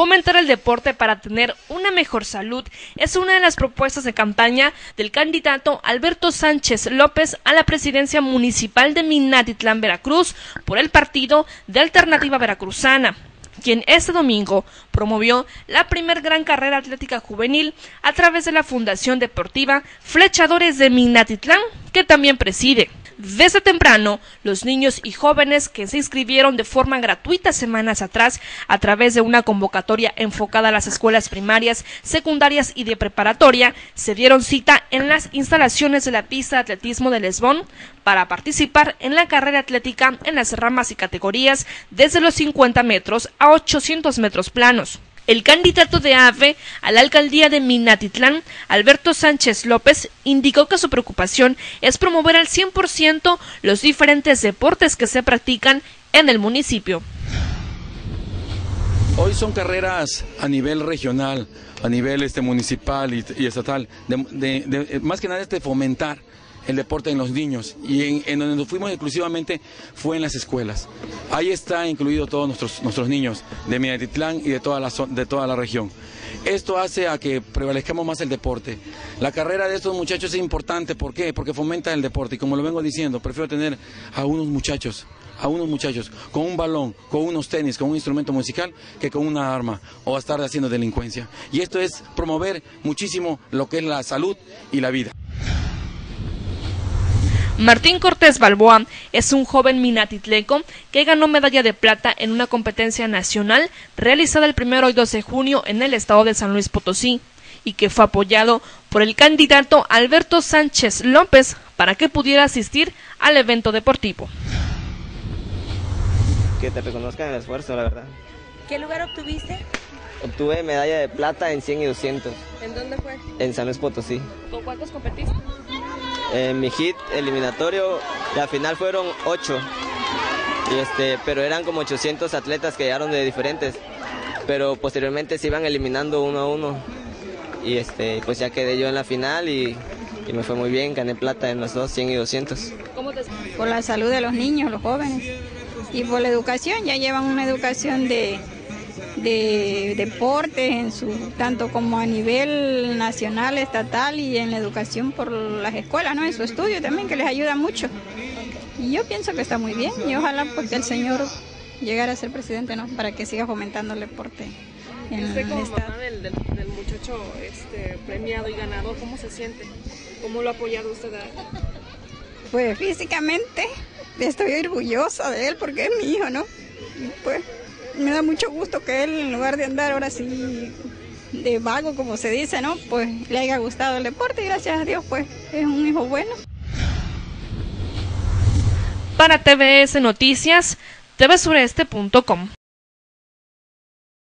Fomentar el deporte para tener una mejor salud es una de las propuestas de campaña del candidato Alberto Sánchez López a la presidencia municipal de Minatitlán, Veracruz, por el partido de Alternativa Veracruzana quien este domingo promovió la primer gran carrera atlética juvenil a través de la Fundación Deportiva Flechadores de Minatitlán, que también preside. Desde temprano, los niños y jóvenes que se inscribieron de forma gratuita semanas atrás a través de una convocatoria enfocada a las escuelas primarias, secundarias y de preparatoria, se dieron cita en las instalaciones de la pista de atletismo de Lesbón para participar en la carrera atlética en las ramas y categorías desde los 50 metros a 800 metros planos. El candidato de AVE a la alcaldía de Minatitlán, Alberto Sánchez López, indicó que su preocupación es promover al 100% los diferentes deportes que se practican en el municipio. Hoy son carreras a nivel regional, a nivel este municipal y, estatal, más que nada este fomentar el deporte en los niños y en, donde nos fuimos exclusivamente fue en las escuelas. Ahí está incluido todos nuestros, nuestros niños de Minatitlán y de toda, la, de toda la región. Esto hace a que prevalezcamos más el deporte. La carrera de estos muchachos es importante, ¿por qué? Porque fomenta el deporte y como lo vengo diciendo, prefiero tener a unos muchachos a unos muchachos con un balón, con unos tenis, con un instrumento musical, que con una arma o estar haciendo delincuencia. Y esto es promover muchísimo lo que es la salud y la vida. Martín Cortés Balboa es un joven minatitleco que ganó medalla de plata en una competencia nacional realizada el 1 y 2 de junio en el estado de San Luis Potosí y que fue apoyado por el candidato Alberto Sánchez López para que pudiera asistir al evento deportivo. Que te reconozcan el esfuerzo, la verdad. ¿Qué lugar obtuviste? Obtuve medalla de plata en 100 y 200. ¿En dónde fue? En San Luis Potosí. ¿Con cuántos competiste? En mi hit eliminatorio, la final fueron 8. Y este, pero eran como 800 atletas que llegaron de diferentes. Pero posteriormente se iban eliminando uno a uno. Y este, pues ya quedé yo en la final y, y me fue muy bien, gané plata en los dos, 100 y 200. ¿Cómo te... Por la salud de los niños, los jóvenes. Y por la educación, ya llevan una educación de, de deporte, en su, tanto como a nivel nacional, estatal y en la educación por las escuelas, ¿no? en su estudio también, que les ayuda mucho. Y yo pienso que está muy bien y ojalá porque el señor llegara a ser presidente, ¿no? Para que siga fomentando el deporte. En usted como mamá del, del, muchacho este, premiado y ganador, ¿cómo se siente? ¿Cómo lo ha apoyado usted? Pues físicamente estoy orgullosa de él porque es mi hijo, ¿no? Pues me da mucho gusto que él, en lugar de andar ahora sí de vago, como se dice, ¿no? Pues le haya gustado el deporte y gracias a Dios, pues es un hijo bueno. Para TVS Noticias, tvsureste.com.